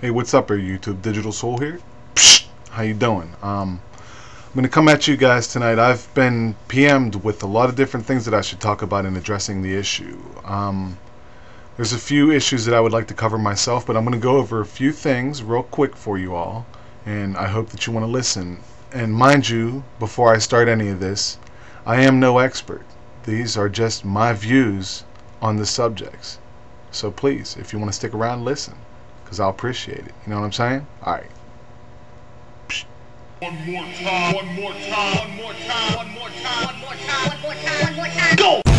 Hey, what's up, YouTube? Digital Soul here. Psh, how you doing? Um, I'm going to come at you guys tonight. I've been PM'd with a lot of different things that I should talk about in addressing the issue. Um, there's a few issues that I would like to cover myself, but I'm going to go over a few things real quick for you all, and I hope that you want to listen. And mind you, before I start any of this, I am no expert. These are just my views on the subjects. So please, if you want to stick around, listen, because I'll appreciate it. You know what I'm saying? All right. One more time, one more time, one more time, one more time, one more time, one more time, one more time. Go!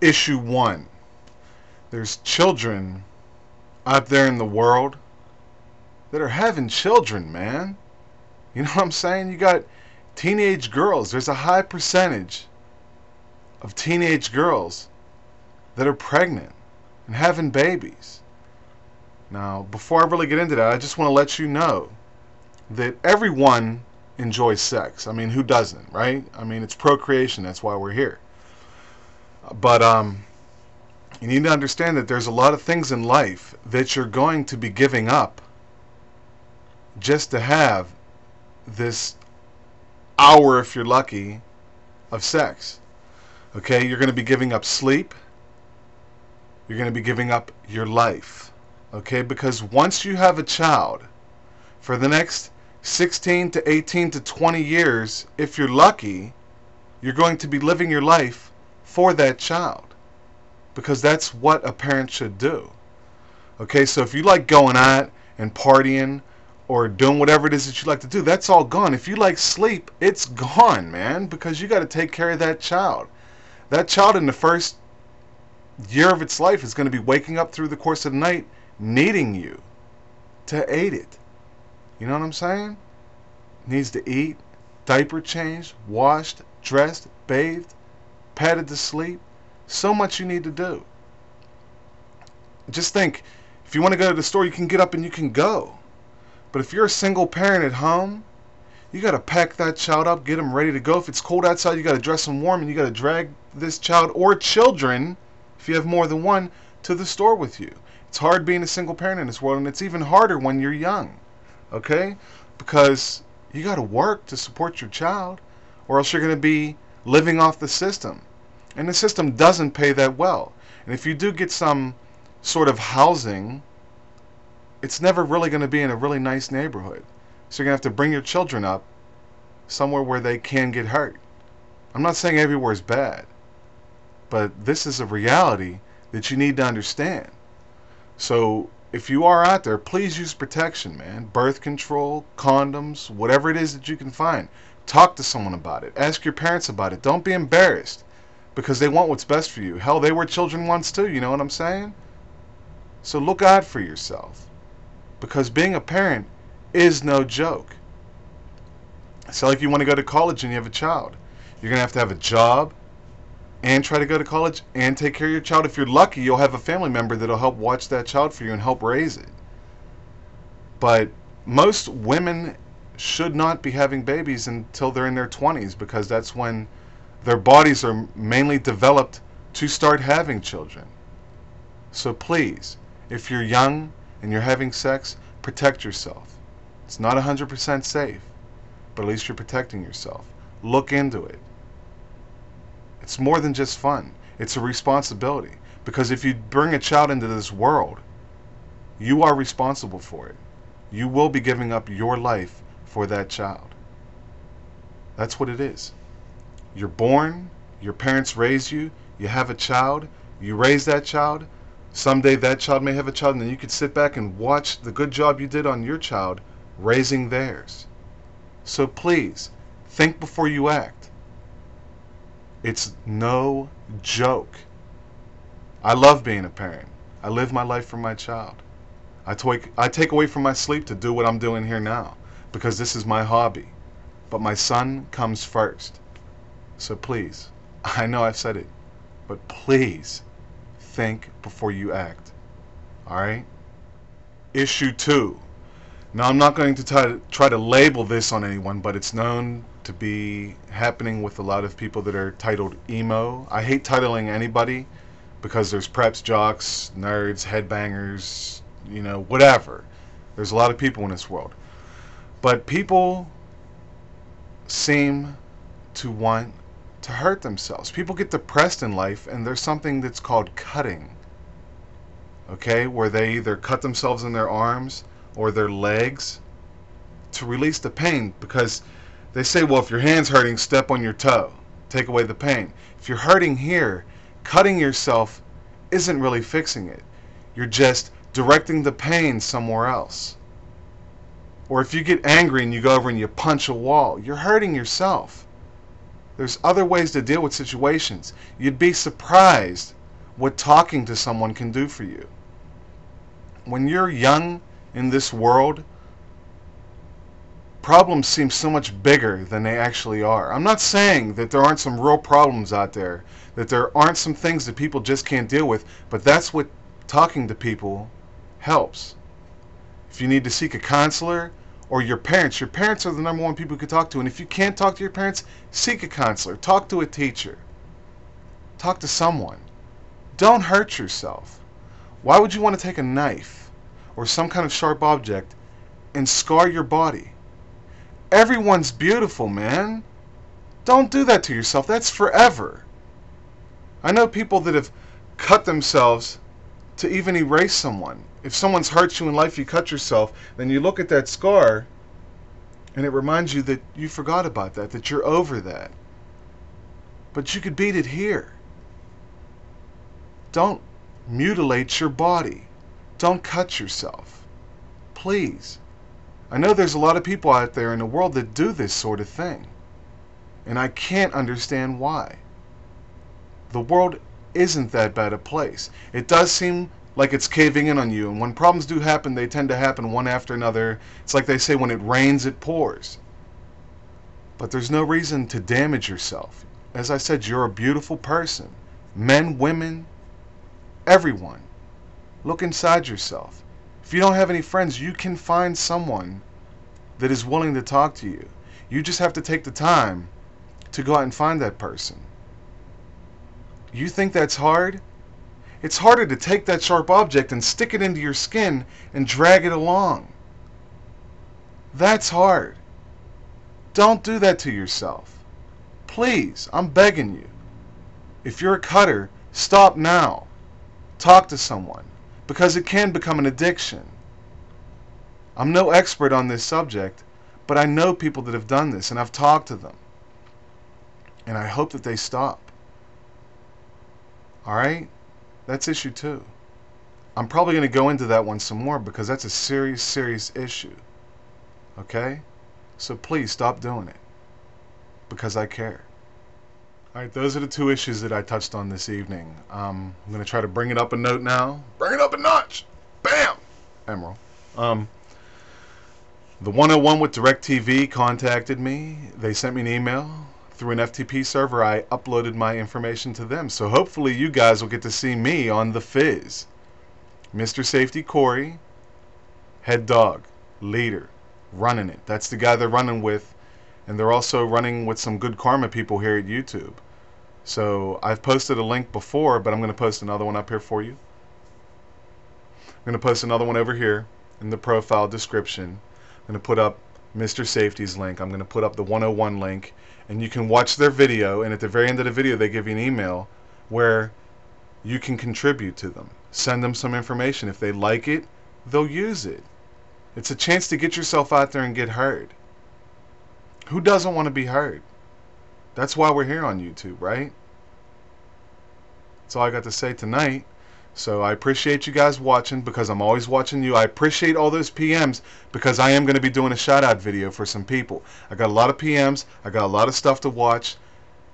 Issue 1. There's children out there in the world that are having children, man. You know what I'm saying? You got teenage girls. There's a high percentage of teenage girls that are pregnant and having babies. Now, before I really get into that, I just want to let you know that everyone enjoys sex. I mean, who doesn't, right? I mean, it's procreation. That's why we're here. But um, you need to understand that there's a lot of things in life that you're going to be giving up just to have this hour, if you're lucky, of sex. Okay, you're going to be giving up sleep. You're going to be giving up your life. Okay, because once you have a child, for the next 16 to 18 to 20 years, if you're lucky, you're going to be living your life for that child because that's what a parent should do. Okay, so if you like going out and partying or doing whatever it is that you like to do, that's all gone. If you like sleep, it's gone, man, because you got to take care of that child. That child in the first year of its life is going to be waking up through the course of the night needing you to aid it. You know what I'm saying? Needs to eat, diaper changed, washed, dressed, bathed, patted to sleep. So much you need to do. Just think, if you want to go to the store, you can get up and you can go. But if you're a single parent at home, you got to pack that child up, get them ready to go. If it's cold outside, you got to dress them warm and you got to drag this child or children, if you have more than one, to the store with you. It's hard being a single parent in this world, and it's even harder when you're young. Okay? Because you got to work to support your child, or else you're going to be living off the system. And the system doesn't pay that well. And if you do get some sort of housing, it's never really going to be in a really nice neighborhood. So you're going to have to bring your children up somewhere where they can get hurt. I'm not saying everywhere is bad, but this is a reality that you need to understand. So if you are out there, please use protection, man. Birth control, condoms, whatever it is that you can find. Talk to someone about it. Ask your parents about it. Don't be embarrassed because they want what's best for you. Hell, they were children once too, you know what I'm saying? So look out for yourself because being a parent is no joke. It's like you want to go to college and you have a child. You're going to have to have a job and try to go to college and take care of your child. If you're lucky, you'll have a family member that'll help watch that child for you and help raise it. But most women should not be having babies until they're in their 20s because that's when their bodies are mainly developed to start having children. So please, if you're young and you're having sex, protect yourself. It's not 100% safe, but at least you're protecting yourself. Look into it. It's more than just fun. It's a responsibility. Because if you bring a child into this world, you are responsible for it. You will be giving up your life for that child. That's what it is. You're born, your parents raise you, you have a child, you raise that child. Someday that child may have a child, and then you could sit back and watch the good job you did on your child raising theirs. So please, think before you act. It's no joke. I love being a parent. I live my life for my child. I take, I take away from my sleep to do what I'm doing here now because this is my hobby. but my son comes first. So please, I know I've said it, but please think before you act. Alright? Issue 2. Now, I'm not going to try, to try to label this on anyone, but it's known to be happening with a lot of people that are titled emo. I hate titling anybody because there's preps, jocks, nerds, headbangers, you know, whatever. There's a lot of people in this world. But people seem to want to hurt themselves. People get depressed in life, and there's something that's called cutting. Okay, where they either cut themselves in their arms or their legs to release the pain because they say, well, if your hand's hurting, step on your toe, take away the pain. If you're hurting here, cutting yourself isn't really fixing it. You're just directing the pain somewhere else. Or if you get angry and you go over and you punch a wall, you're hurting yourself. There's other ways to deal with situations. You'd be surprised what talking to someone can do for you. When you're young in this world, problems seem so much bigger than they actually are. I'm not saying that there aren't some real problems out there, that there aren't some things that people just can't deal with, but that's what talking to people helps. If you need to seek a counselor, or your parents. Your parents are the number one people you can talk to. And if you can't talk to your parents, seek a counselor. Talk to a teacher. Talk to someone. Don't hurt yourself. Why would you want to take a knife or some kind of sharp object and scar your body? Everyone's beautiful, man. Don't do that to yourself. That's forever. I know people that have cut themselves to even erase someone. If someone's hurt you in life, you cut yourself, then you look at that scar and it reminds you that you forgot about that, that you're over that. But you could beat it here. Don't mutilate your body. Don't cut yourself. Please. I know there's a lot of people out there in the world that do this sort of thing. And I can't understand why. The world isn't that bad a place. It does seem like it's caving in on you, and when problems do happen, they tend to happen one after another. It's like they say, when it rains, it pours. But there's no reason to damage yourself. As I said, you're a beautiful person. Men, women, everyone. Look inside yourself. If you don't have any friends, you can find someone that is willing to talk to you. You just have to take the time to go out and find that person. You think that's hard? It's harder to take that sharp object and stick it into your skin and drag it along. That's hard. Don't do that to yourself. Please, I'm begging you. If you're a cutter, stop now. Talk to someone because it can become an addiction. I'm no expert on this subject, but I know people that have done this and I've talked to them. And I hope that they stop. Alright? That's issue two. I'm probably going to go into that one some more because that's a serious, serious issue. Okay? So please stop doing it. Because I care. Alright, those are the two issues that I touched on this evening. Um, I'm going to try to bring it up a note now. Bring it up a notch! Bam! Emeril. Um, the 101 with DirecTV contacted me. They sent me an email through an FTP server, I uploaded my information to them. So hopefully you guys will get to see me on The Fizz. Mr. Safety Corey, head dog, leader, running it. That's the guy they're running with. And they're also running with some good karma people here at YouTube. So I've posted a link before, but I'm going to post another one up here for you. I'm going to post another one over here in the profile description. I'm going to put up Mr. Safety's link. I'm going to put up the 101 link and you can watch their video and at the very end of the video they give you an email where you can contribute to them. Send them some information. If they like it they'll use it. It's a chance to get yourself out there and get heard. Who doesn't want to be heard? That's why we're here on YouTube right? That's all I got to say tonight so I appreciate you guys watching because I'm always watching you. I appreciate all those PMs because I am going to be doing a shout out video for some people. I got a lot of PMs. I got a lot of stuff to watch.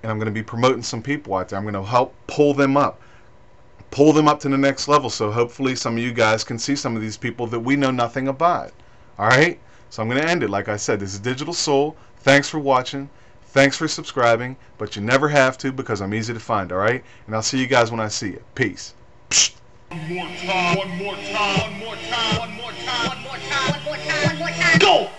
And I'm going to be promoting some people out there. I'm going to help pull them up. Pull them up to the next level. So hopefully some of you guys can see some of these people that we know nothing about. Alright? So I'm going to end it like I said. This is Digital Soul. Thanks for watching. Thanks for subscribing. But you never have to because I'm easy to find, alright? And I'll see you guys when I see you. Peace. One more time, one more time, one more time, one more time, one more time, one more time, one more time. Go!